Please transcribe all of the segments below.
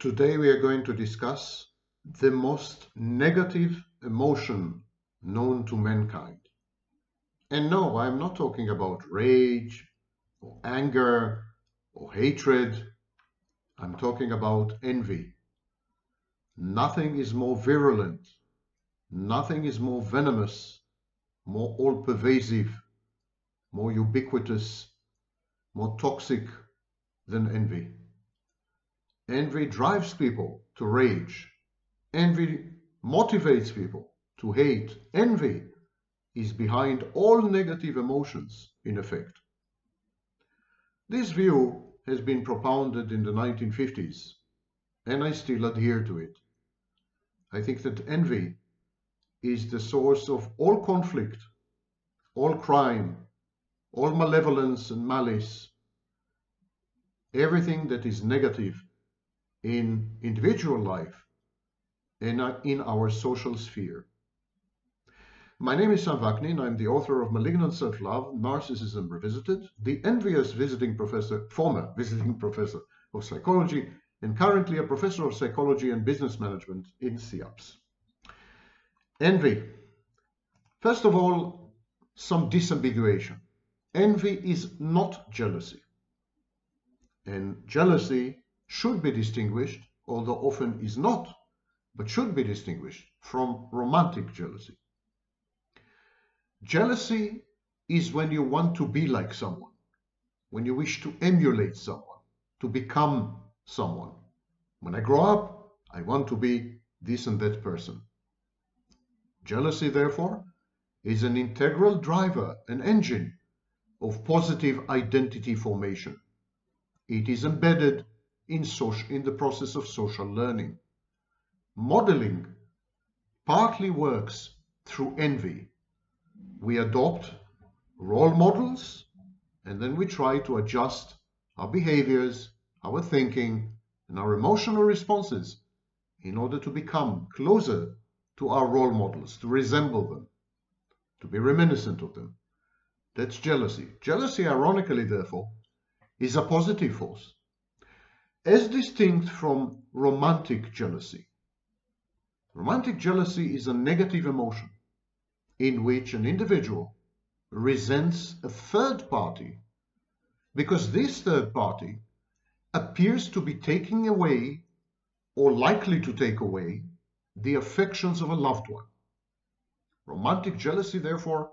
Today we are going to discuss the most negative emotion known to mankind. And no, I'm not talking about rage or anger or hatred. I'm talking about envy. Nothing is more virulent, nothing is more venomous, more all pervasive, more ubiquitous, more toxic than envy. Envy drives people to rage. Envy motivates people to hate. Envy is behind all negative emotions, in effect. This view has been propounded in the 1950s, and I still adhere to it. I think that envy is the source of all conflict, all crime, all malevolence and malice, everything that is negative in individual life and in our social sphere. My name is Sam Vaknin. I'm the author of Malignant Self-Love, Narcissism Revisited, the envious visiting professor, former visiting professor of psychology, and currently a professor of psychology and business management in CIAPS. Envy. First of all, some disambiguation. Envy is not jealousy. And jealousy should be distinguished, although often is not, but should be distinguished from romantic jealousy. Jealousy is when you want to be like someone, when you wish to emulate someone, to become someone. When I grow up, I want to be this and that person. Jealousy, therefore, is an integral driver, an engine of positive identity formation. It is embedded in, social, in the process of social learning. Modeling partly works through envy. We adopt role models and then we try to adjust our behaviors, our thinking, and our emotional responses in order to become closer to our role models, to resemble them, to be reminiscent of them. That's jealousy. Jealousy, ironically, therefore, is a positive force as distinct from romantic jealousy. Romantic jealousy is a negative emotion in which an individual resents a third party because this third party appears to be taking away or likely to take away the affections of a loved one. Romantic jealousy, therefore,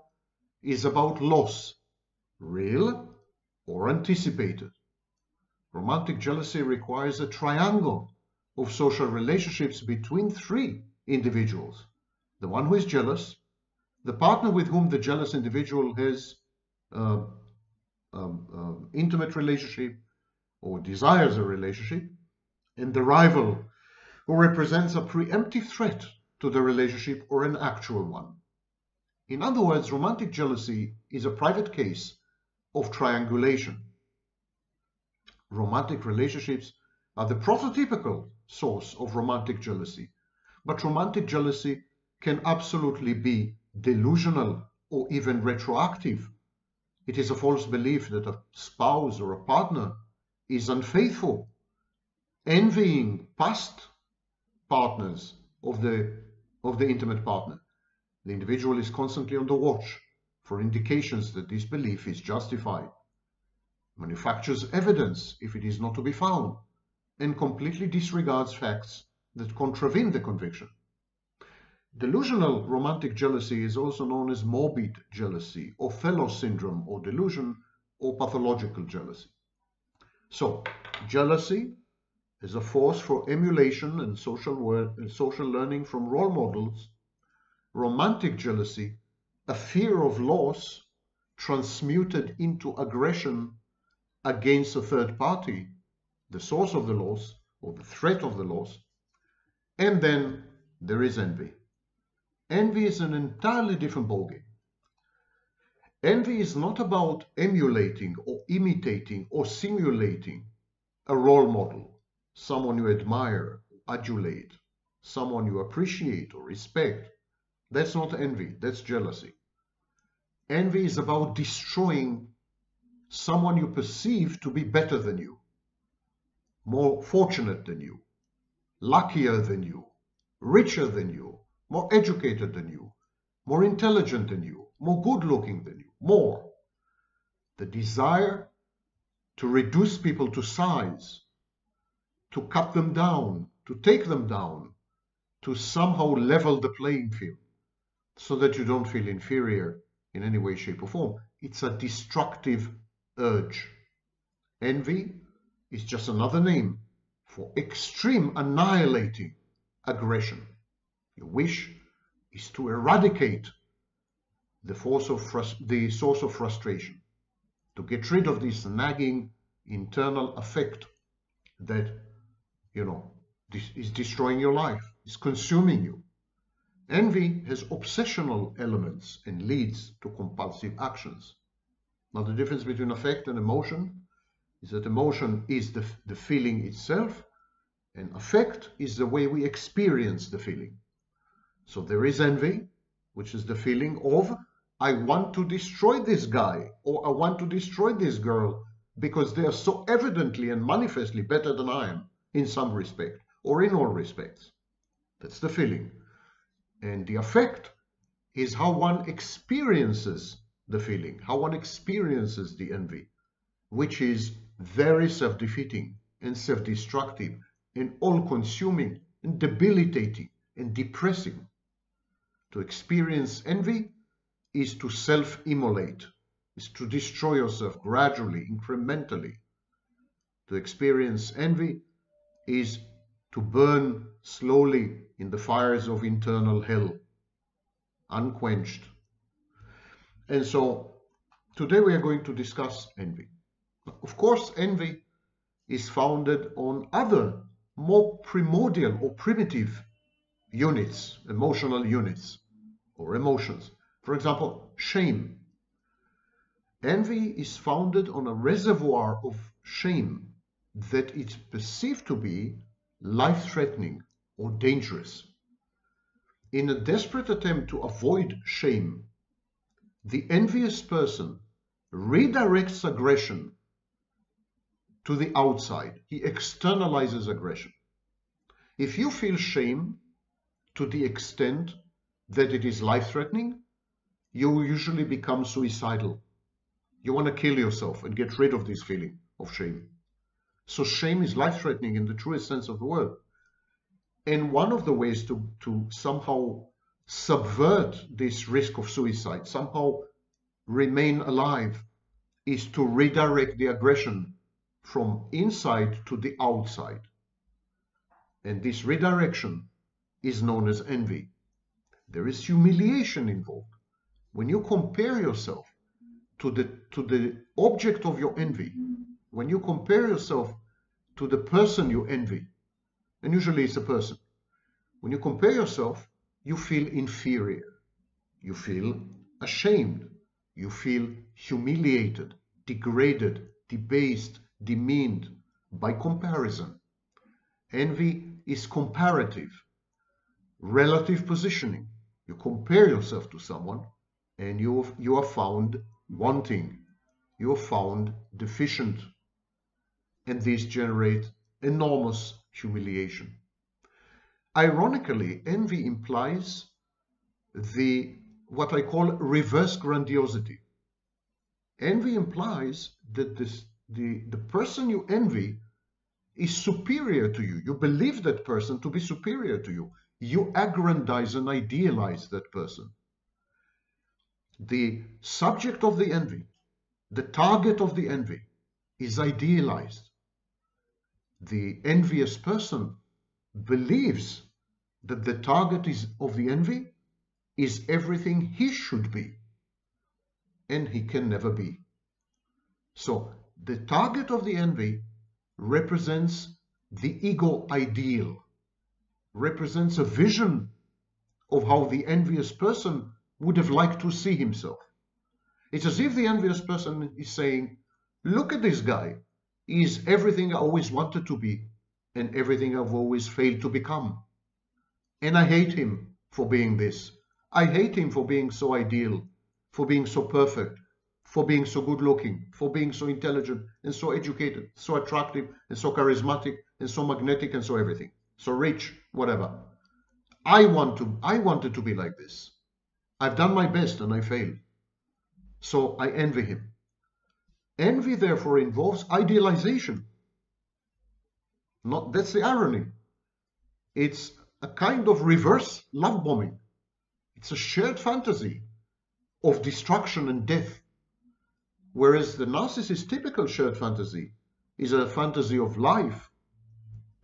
is about loss, real or anticipated. Romantic jealousy requires a triangle of social relationships between three individuals. The one who is jealous, the partner with whom the jealous individual has uh, um, um, intimate relationship or desires a relationship, and the rival who represents a preemptive threat to the relationship or an actual one. In other words, romantic jealousy is a private case of triangulation romantic relationships are the prototypical source of romantic jealousy. But romantic jealousy can absolutely be delusional or even retroactive. It is a false belief that a spouse or a partner is unfaithful, envying past partners of the, of the intimate partner. The individual is constantly on the watch for indications that this belief is justified manufactures evidence if it is not to be found, and completely disregards facts that contravene the conviction. Delusional romantic jealousy is also known as morbid jealousy, Othello syndrome or delusion, or pathological jealousy. So, jealousy is a force for emulation and social, and social learning from role models. Romantic jealousy, a fear of loss transmuted into aggression against a third party, the source of the loss or the threat of the loss. And then there is envy. Envy is an entirely different ballgame. Envy is not about emulating or imitating or simulating a role model, someone you admire, adulate, someone you appreciate or respect. That's not envy, that's jealousy. Envy is about destroying someone you perceive to be better than you, more fortunate than you, luckier than you, richer than you, more educated than you, more intelligent than you, more good looking than you, more. The desire to reduce people to size, to cut them down, to take them down, to somehow level the playing field so that you don't feel inferior in any way, shape, or form. It's a destructive urge. Envy is just another name for extreme annihilating aggression. Your wish is to eradicate the, force of the source of frustration, to get rid of this nagging internal effect that, you know, this is destroying your life, is consuming you. Envy has obsessional elements and leads to compulsive actions. Now, the difference between affect and emotion is that emotion is the, the feeling itself, and affect is the way we experience the feeling. So there is envy, which is the feeling of, I want to destroy this guy, or I want to destroy this girl, because they are so evidently and manifestly better than I am in some respect, or in all respects. That's the feeling. And the affect is how one experiences the feeling, how one experiences the envy, which is very self-defeating and self-destructive and all-consuming and debilitating and depressing. To experience envy is to self-immolate, is to destroy yourself gradually, incrementally. To experience envy is to burn slowly in the fires of internal hell, unquenched. And so today we are going to discuss envy. Of course, envy is founded on other more primordial or primitive units, emotional units or emotions. For example, shame. Envy is founded on a reservoir of shame that is perceived to be life-threatening or dangerous. In a desperate attempt to avoid shame, the envious person redirects aggression to the outside. He externalizes aggression. If you feel shame to the extent that it is life-threatening, you usually become suicidal. You want to kill yourself and get rid of this feeling of shame. So shame is life-threatening in the truest sense of the word. And one of the ways to, to somehow subvert this risk of suicide, somehow remain alive, is to redirect the aggression from inside to the outside. And this redirection is known as envy. There is humiliation involved. When you compare yourself to the, to the object of your envy, when you compare yourself to the person you envy, and usually it's a person, when you compare yourself, you feel inferior. You feel ashamed. You feel humiliated, degraded, debased, demeaned by comparison. Envy is comparative, relative positioning. You compare yourself to someone and you, you are found wanting. You are found deficient. And these generate enormous humiliation. Ironically, envy implies the what I call reverse grandiosity. Envy implies that this, the, the person you envy is superior to you. You believe that person to be superior to you. You aggrandize and idealize that person. The subject of the envy, the target of the envy, is idealized. The envious person believes that the target is, of the envy is everything he should be, and he can never be. So the target of the envy represents the ego ideal, represents a vision of how the envious person would have liked to see himself. It's as if the envious person is saying, look at this guy. He's everything I always wanted to be and everything I've always failed to become. And I hate him for being this. I hate him for being so ideal, for being so perfect, for being so good looking, for being so intelligent and so educated, so attractive and so charismatic and so magnetic and so everything. so rich, whatever. I want to, I wanted to be like this. I've done my best and I failed. So I envy him. Envy therefore involves idealization. Not that's the irony. It's a kind of reverse love bombing. It's a shared fantasy of destruction and death. Whereas the narcissist's typical shared fantasy is a fantasy of life.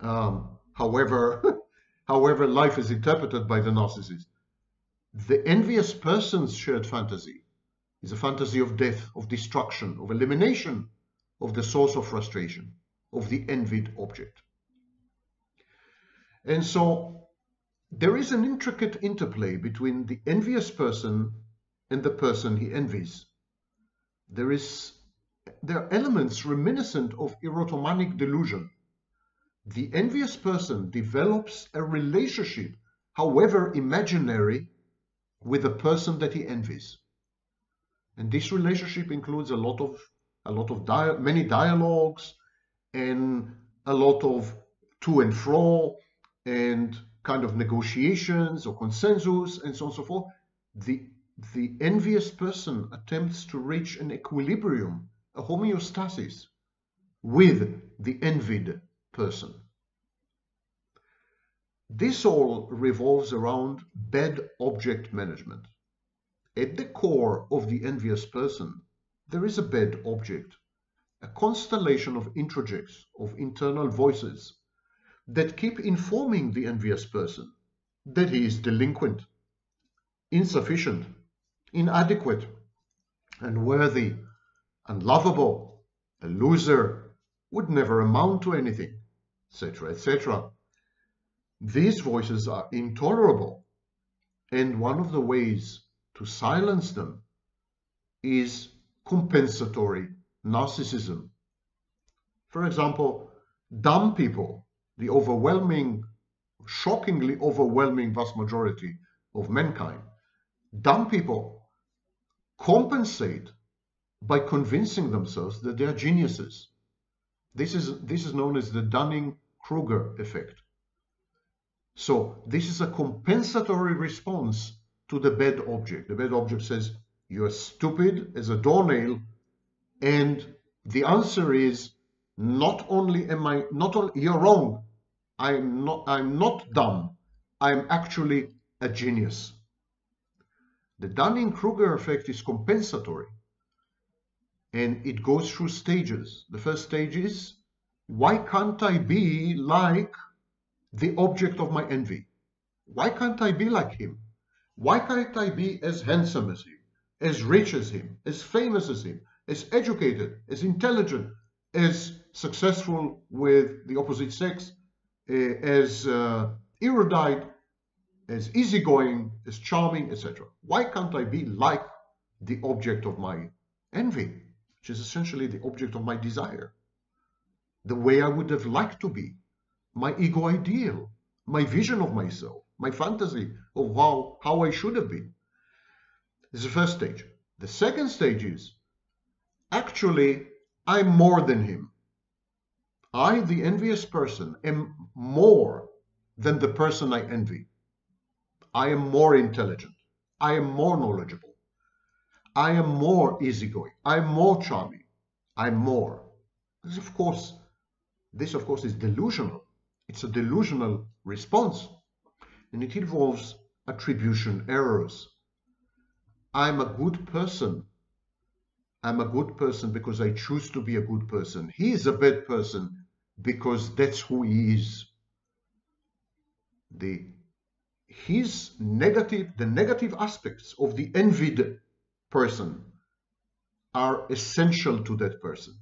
Um, however, however life is interpreted by the narcissist. The envious person's shared fantasy is a fantasy of death, of destruction, of elimination of the source of frustration, of the envied object. And so there is an intricate interplay between the envious person and the person he envies. There is there are elements reminiscent of erotomanic delusion. The envious person develops a relationship, however imaginary, with the person that he envies. And this relationship includes a lot of a lot of dia many dialogues and a lot of to and fro and kind of negotiations or consensus and so on and so forth. The the envious person attempts to reach an equilibrium, a homeostasis with the envied person. This all revolves around bad object management. At the core of the envious person, there is a bad object, a constellation of introjects, of internal voices, that keep informing the envious person that he is delinquent, insufficient, inadequate, unworthy, unlovable, a loser, would never amount to anything, etc., etc. These voices are intolerable, and one of the ways to silence them is compensatory narcissism. For example, dumb people, the overwhelming, shockingly overwhelming vast majority of mankind, dumb people compensate by convincing themselves that they are geniuses. This is, this is known as the Dunning-Kruger effect. So this is a compensatory response to the bad object. The bad object says, you're stupid as a doornail, and the answer is, not only am I, not only, you're wrong, I'm not, I'm not dumb, I'm actually a genius. The Dunning-Kruger effect is compensatory and it goes through stages. The first stage is, why can't I be like the object of my envy? Why can't I be like him? Why can't I be as handsome as him, as rich as him, as famous as him, as educated, as intelligent, as successful with the opposite sex, uh, as uh, erudite, as easygoing, as charming, etc. Why can't I be like the object of my envy, which is essentially the object of my desire? The way I would have liked to be, my ego ideal, my vision of myself, my fantasy of how, how I should have been. This is the first stage. The second stage is, actually, I'm more than him. I, the envious person, am more than the person I envy. I am more intelligent. I am more knowledgeable. I am more easygoing. I am more charming. I'm more. This, of course, this of course is delusional. It's a delusional response, and it involves attribution errors. I'm a good person. I'm a good person because I choose to be a good person. He is a bad person because that's who he is. The his negative, the negative aspects of the envied person are essential to that person.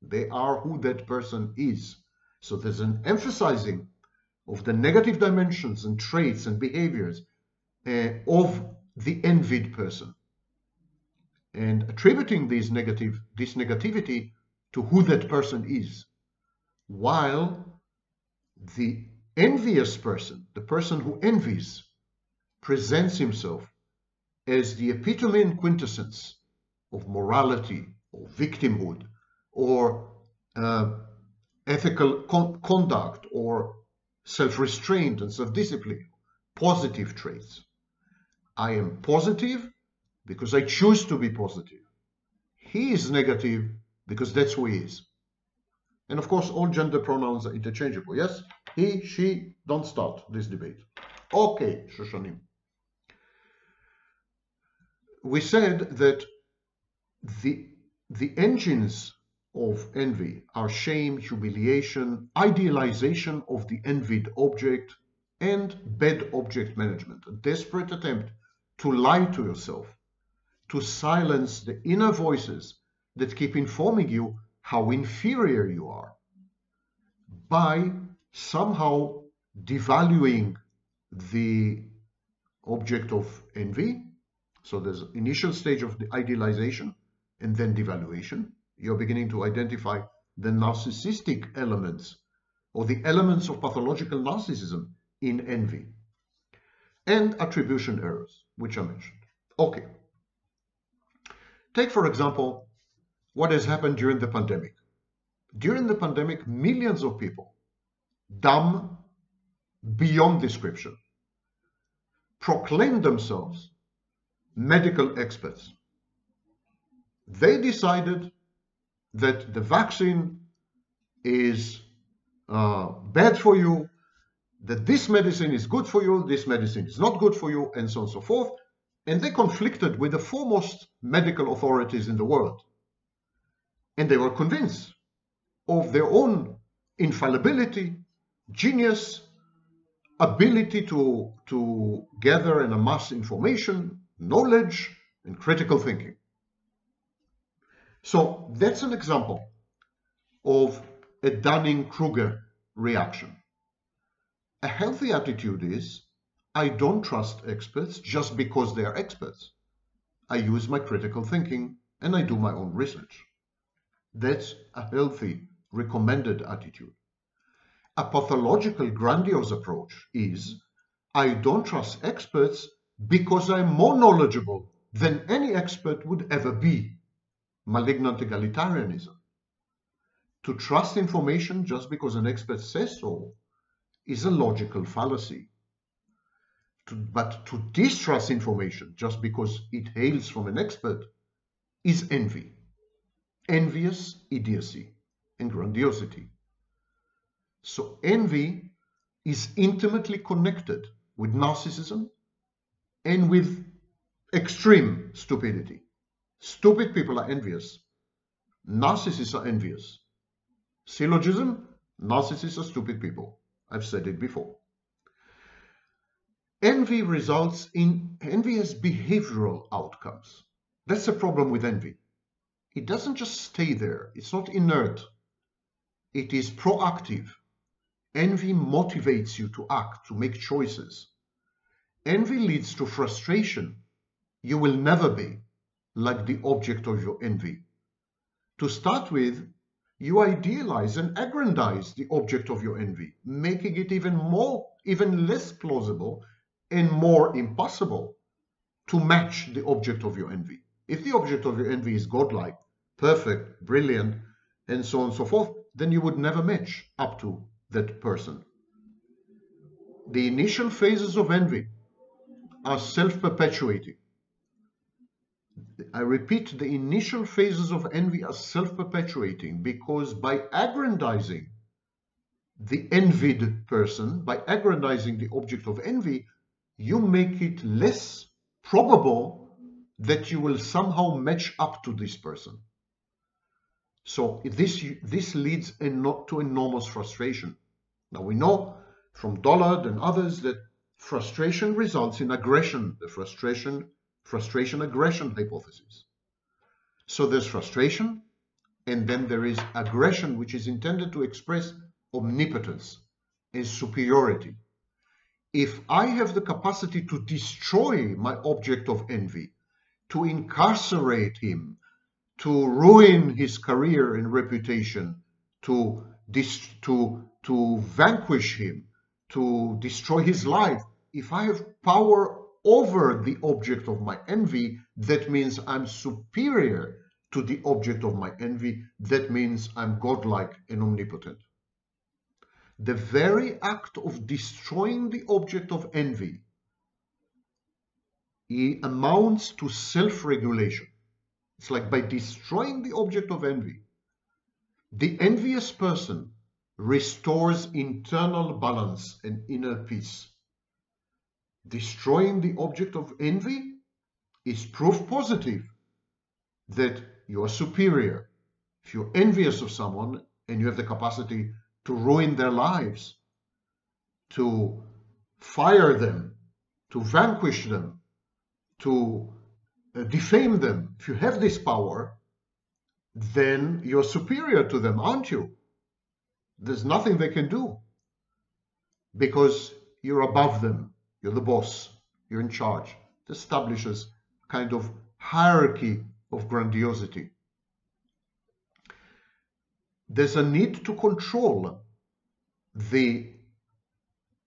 They are who that person is. So there's an emphasizing of the negative dimensions and traits and behaviors uh, of the envied person and attributing these negative, this negativity to who that person is. While the envious person, the person who envies, presents himself as the epitome and quintessence of morality or victimhood or uh, ethical con conduct or self-restraint and self-discipline, positive traits. I am positive because I choose to be positive. He is negative because that's who he is. And of course, all gender pronouns are interchangeable. Yes? He, she, don't start this debate. Okay, Shoshanim. We said that the, the engines of envy are shame, humiliation, idealization of the envied object, and bad object management, a desperate attempt to lie to yourself, to silence the inner voices that keep informing you how inferior you are by somehow devaluing the object of envy. So there's initial stage of the idealization and then devaluation. You're beginning to identify the narcissistic elements or the elements of pathological narcissism in envy and attribution errors, which I mentioned. Okay. Take, for example, what has happened during the pandemic. During the pandemic, millions of people, dumb beyond description, proclaimed themselves medical experts. They decided that the vaccine is uh, bad for you, that this medicine is good for you, this medicine is not good for you, and so on and so forth. And they conflicted with the foremost medical authorities in the world. And they were convinced of their own infallibility, genius, ability to, to gather and amass information, knowledge, and critical thinking. So that's an example of a Dunning-Kruger reaction. A healthy attitude is, I don't trust experts just because they are experts. I use my critical thinking and I do my own research. That's a healthy, recommended attitude. A pathological, grandiose approach is, I don't trust experts because I'm more knowledgeable than any expert would ever be. Malignant egalitarianism. To trust information just because an expert says so is a logical fallacy. To, but to distrust information just because it hails from an expert is envy, envious idiocy and grandiosity. So envy is intimately connected with narcissism and with extreme stupidity. Stupid people are envious. Narcissists are envious. Syllogism, narcissists are stupid people. I've said it before. Envy results in envious behavioral outcomes. That's the problem with envy. It doesn't just stay there. It's not inert. It is proactive. Envy motivates you to act, to make choices. Envy leads to frustration. You will never be like the object of your envy. To start with, you idealize and aggrandize the object of your envy, making it even more, even less plausible and more impossible to match the object of your envy. If the object of your envy is godlike, perfect, brilliant, and so on and so forth, then you would never match up to that person. The initial phases of envy are self-perpetuating. I repeat, the initial phases of envy are self-perpetuating because by aggrandizing the envied person, by aggrandizing the object of envy, you make it less probable that you will somehow match up to this person. So this, this leads to enormous frustration. Now we know from Dollard and others that frustration results in aggression, the frustration frustration aggression hypothesis. So there's frustration, and then there is aggression, which is intended to express omnipotence and superiority. If I have the capacity to destroy my object of envy, to incarcerate him, to ruin his career and reputation, to, to, to vanquish him, to destroy his life, if I have power over the object of my envy, that means I'm superior to the object of my envy. That means I'm godlike and omnipotent. The very act of destroying the object of envy amounts to self-regulation. It's like by destroying the object of envy, the envious person restores internal balance and inner peace. Destroying the object of envy is proof positive that you are superior. If you're envious of someone and you have the capacity to ruin their lives, to fire them, to vanquish them, to uh, defame them, if you have this power, then you're superior to them, aren't you? There's nothing they can do because you're above them. You're the boss. You're in charge. It establishes a kind of hierarchy of grandiosity. There's a need to control the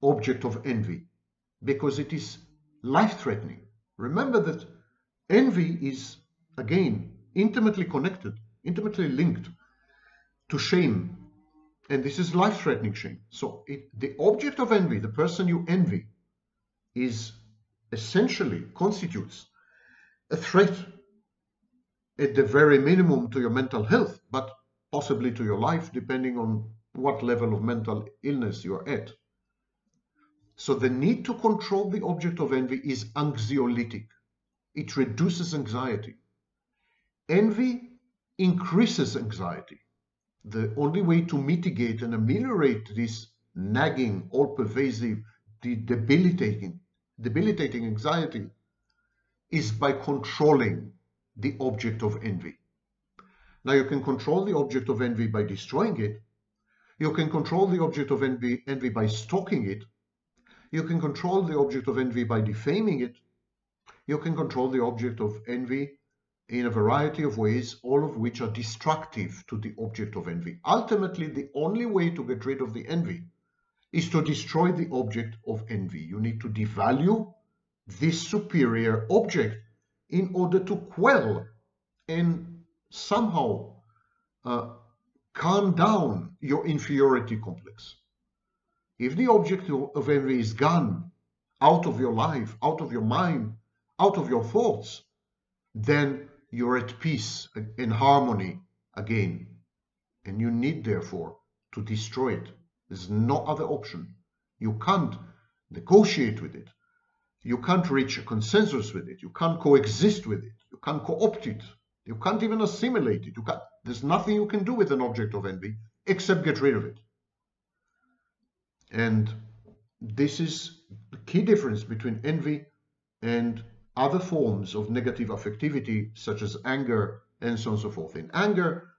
object of envy because it is life-threatening. Remember that envy is, again, intimately connected, intimately linked to shame. And this is life-threatening shame. So it, the object of envy, the person you envy, is essentially constitutes a threat at the very minimum to your mental health, but possibly to your life, depending on what level of mental illness you're at. So the need to control the object of envy is anxiolytic. It reduces anxiety. Envy increases anxiety. The only way to mitigate and ameliorate this nagging, all-pervasive, debilitating, debilitating anxiety is by controlling the object of envy. Now you can control the object of envy by destroying it. You can control the object of envy, envy by stalking it. You can control the object of envy by defaming it. You can control the object of envy in a variety of ways, all of which are destructive to the object of envy. Ultimately, the only way to get rid of the envy is to destroy the object of envy. You need to devalue this superior object in order to quell and somehow uh, calm down your inferiority complex. If the object of envy is gone out of your life, out of your mind, out of your thoughts, then you're at peace, in harmony again. And you need, therefore, to destroy it. There's no other option. You can't negotiate with it. You can't reach a consensus with it. You can't coexist with it. You can't co-opt it. You can't even assimilate it. You can't, there's nothing you can do with an object of envy except get rid of it. And this is the key difference between envy and other forms of negative affectivity, such as anger and so on and so forth. In anger,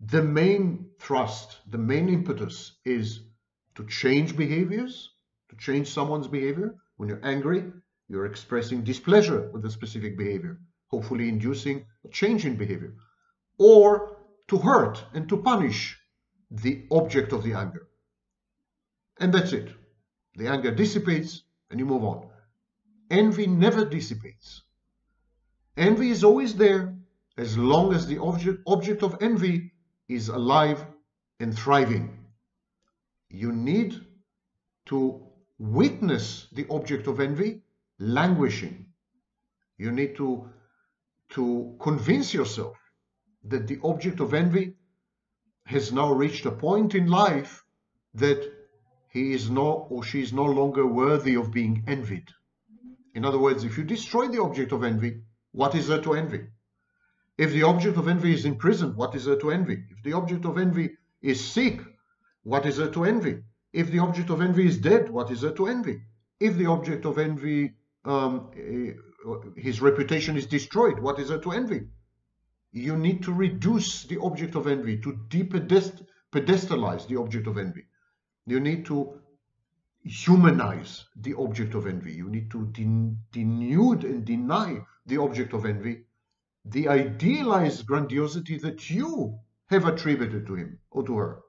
the main thrust, the main impetus is to change behaviors, to change someone's behavior. When you're angry, you're expressing displeasure with a specific behavior, hopefully inducing a change in behavior, or to hurt and to punish the object of the anger. And that's it. The anger dissipates and you move on. Envy never dissipates. Envy is always there as long as the object, object of envy is alive and thriving. You need to witness the object of envy languishing. You need to, to convince yourself that the object of envy has now reached a point in life that he is no or she is no longer worthy of being envied. In other words, if you destroy the object of envy, what is there to envy? If the object of envy is in prison, what is there to envy? If the object of envy is sick, what is there to envy? If the object of envy is dead, what is there to envy? If the object of envy um, eh, his reputation is destroyed. What is there to envy? You need to reduce the object of envy, to de-pedestalize the object of envy. You need to humanize the object of envy. You need to denude and deny the object of envy the idealized grandiosity that you have attributed to him or to her.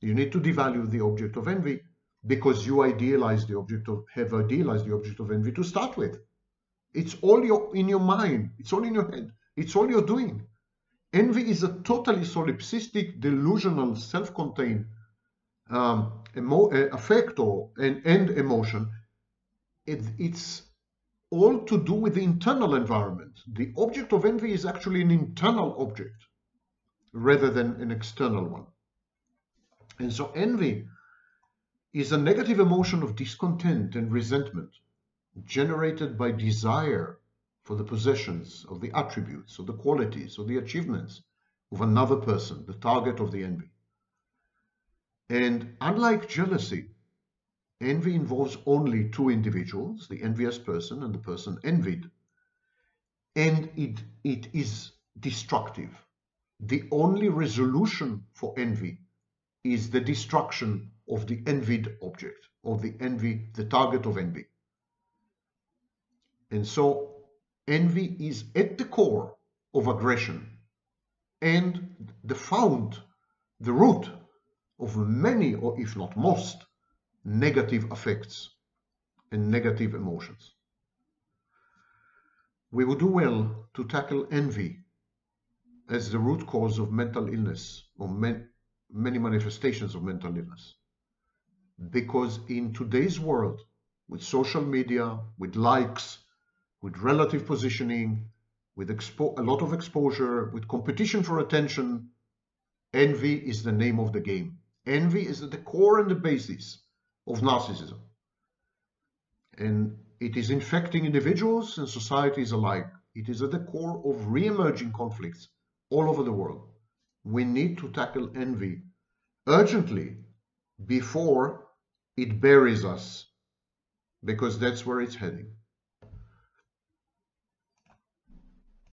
You need to devalue the object of envy because you idealize the object of have idealized the object of envy to start with. It's all your in your mind. It's all in your head. It's all you're doing. Envy is a totally solipsistic, delusional, self-contained um, emo- uh, or and, and emotion, it, it's all to do with the internal environment. The object of envy is actually an internal object rather than an external one. And so envy is a negative emotion of discontent and resentment generated by desire for the possessions of the attributes or the qualities or the achievements of another person, the target of the envy. And unlike jealousy, envy involves only two individuals, the envious person and the person envied. And it, it is destructive. The only resolution for envy is the destruction of the envied object, or the envy, the target of envy. And so envy is at the core of aggression and the fount, the root of many, or if not most, negative effects and negative emotions. We would do well to tackle envy as the root cause of mental illness or man, many manifestations of mental illness. Because in today's world, with social media, with likes, with relative positioning, with a lot of exposure, with competition for attention, envy is the name of the game. Envy is at the core and the basis of narcissism. And it is infecting individuals and societies alike. It is at the core of re-emerging conflicts all over the world. We need to tackle envy urgently before it buries us, because that's where it's heading.